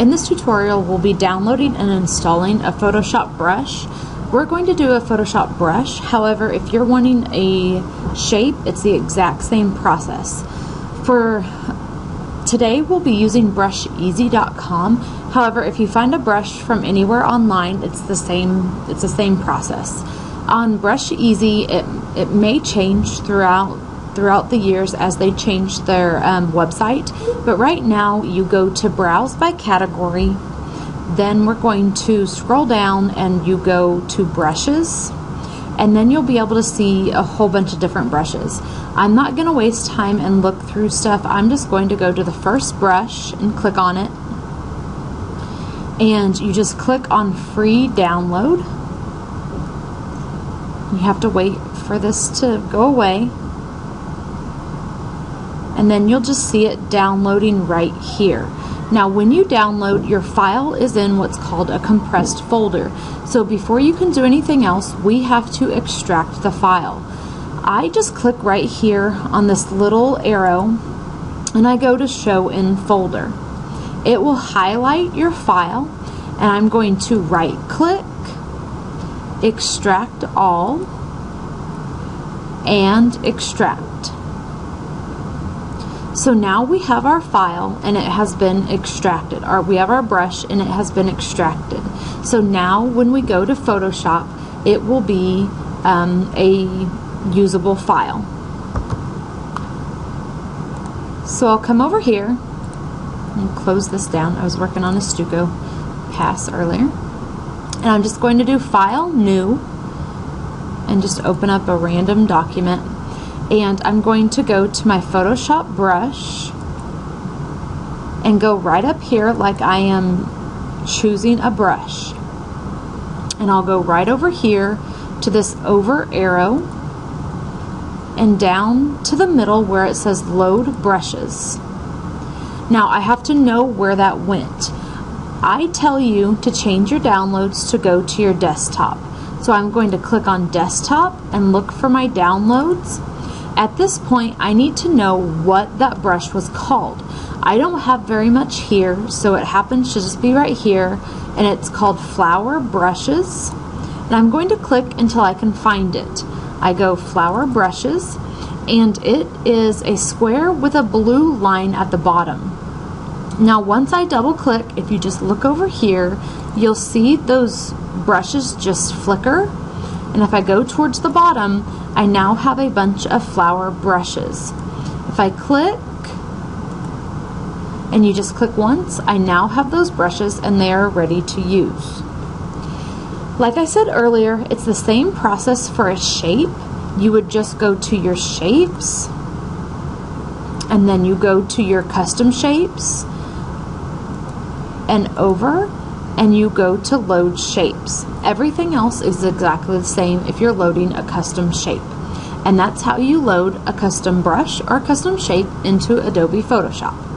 In this tutorial, we'll be downloading and installing a Photoshop brush. We're going to do a Photoshop brush, however, if you're wanting a shape, it's the exact same process. For today, we'll be using brusheasy.com. However, if you find a brush from anywhere online, it's the same, it's the same process. On Brush Easy, it, it may change throughout throughout the years as they change their um, website. But right now, you go to Browse by Category. Then we're going to scroll down and you go to Brushes. And then you'll be able to see a whole bunch of different brushes. I'm not going to waste time and look through stuff. I'm just going to go to the first brush and click on it. And you just click on Free Download. You have to wait for this to go away and then you'll just see it downloading right here. Now when you download, your file is in what's called a compressed folder. So before you can do anything else, we have to extract the file. I just click right here on this little arrow and I go to show in folder. It will highlight your file and I'm going to right click, extract all, and extract. So now we have our file and it has been extracted, or we have our brush and it has been extracted. So now when we go to Photoshop, it will be um, a usable file. So I'll come over here and close this down. I was working on a Studio pass earlier. And I'm just going to do File, New, and just open up a random document and I'm going to go to my Photoshop brush and go right up here like I am choosing a brush. And I'll go right over here to this over arrow and down to the middle where it says load brushes. Now I have to know where that went. I tell you to change your downloads to go to your desktop. So I'm going to click on desktop and look for my downloads at this point, I need to know what that brush was called. I don't have very much here, so it happens to just be right here, and it's called Flower Brushes. And I'm going to click until I can find it. I go Flower Brushes, and it is a square with a blue line at the bottom. Now once I double click, if you just look over here, you'll see those brushes just flicker. And if I go towards the bottom, I now have a bunch of flower brushes. If I click, and you just click once, I now have those brushes and they are ready to use. Like I said earlier, it's the same process for a shape. You would just go to your shapes, and then you go to your custom shapes, and over, and you go to load shapes. Everything else is exactly the same if you're loading a custom shape. And that's how you load a custom brush or custom shape into Adobe Photoshop.